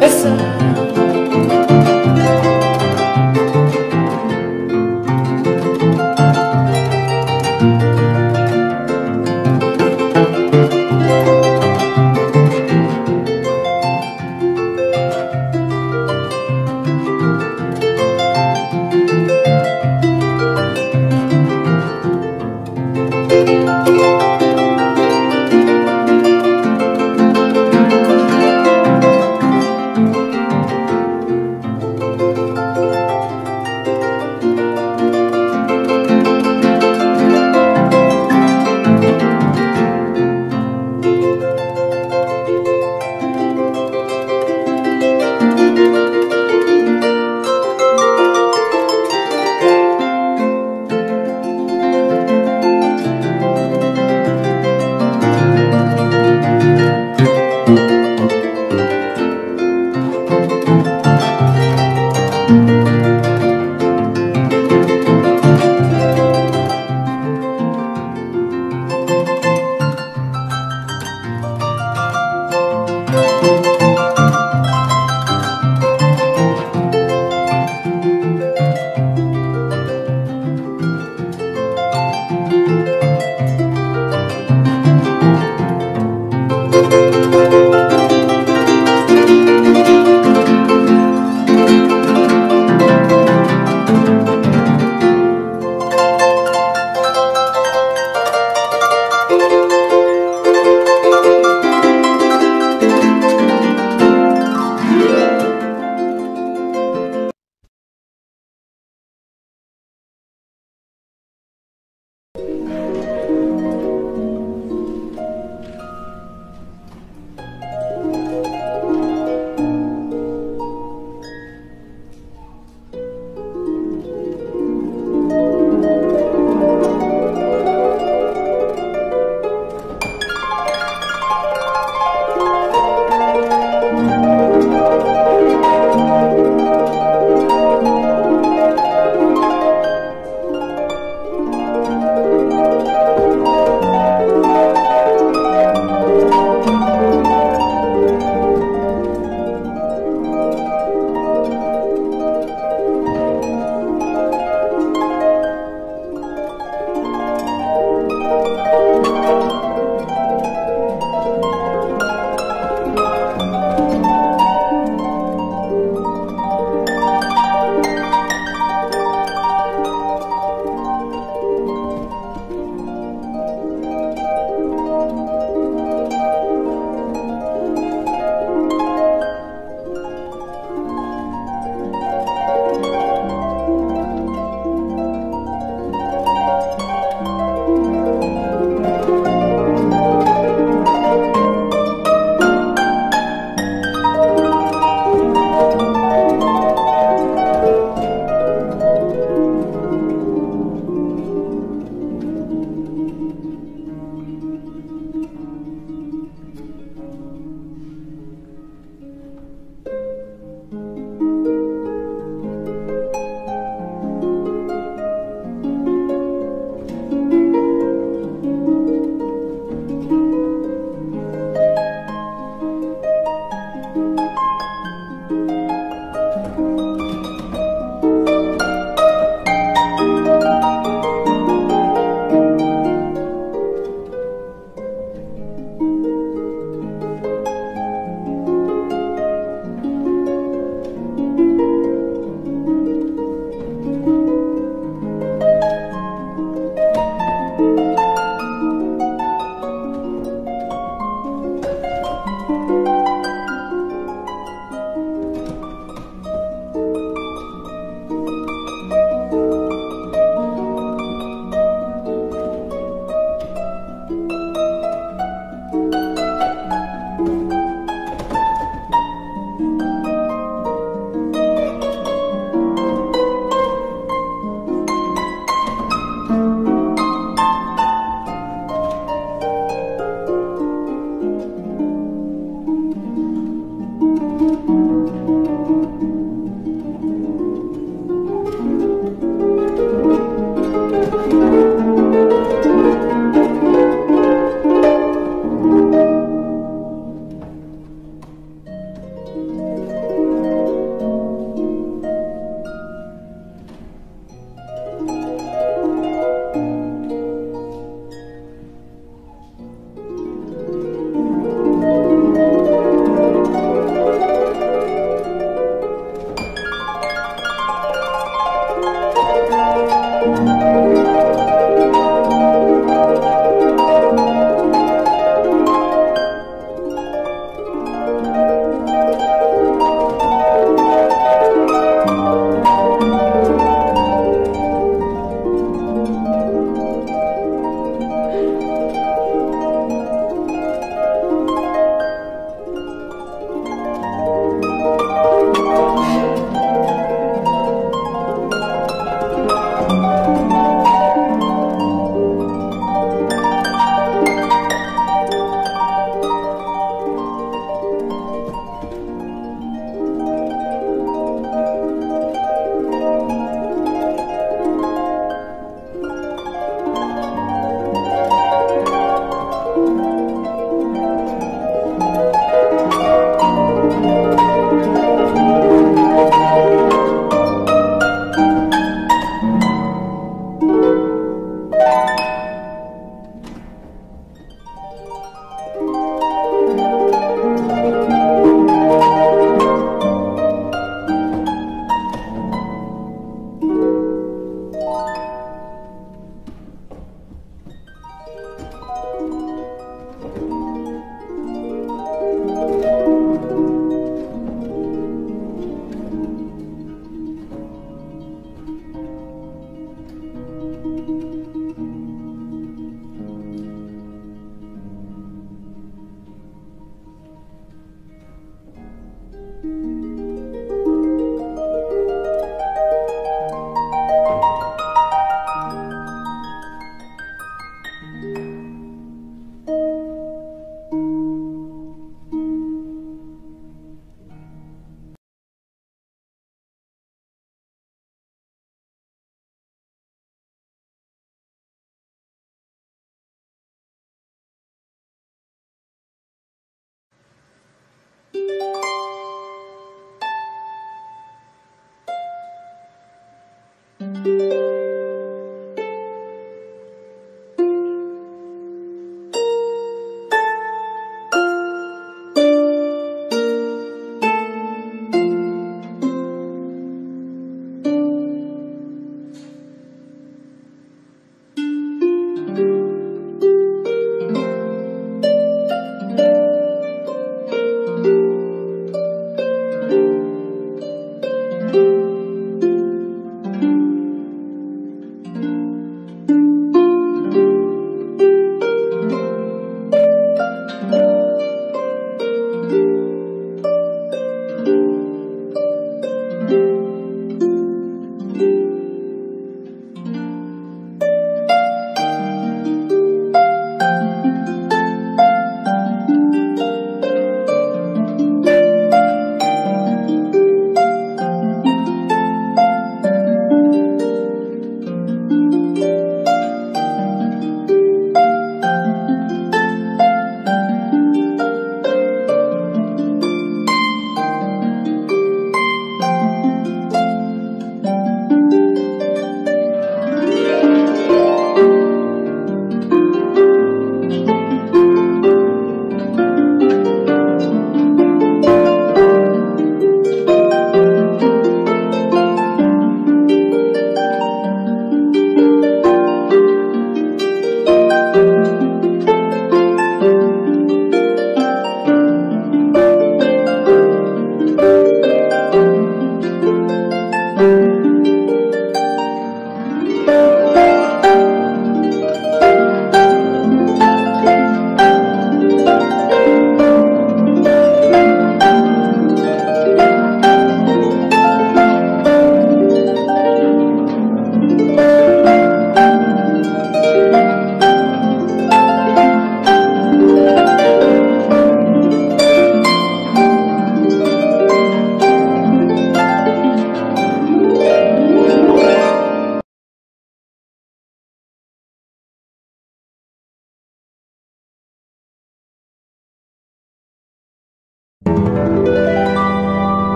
Essa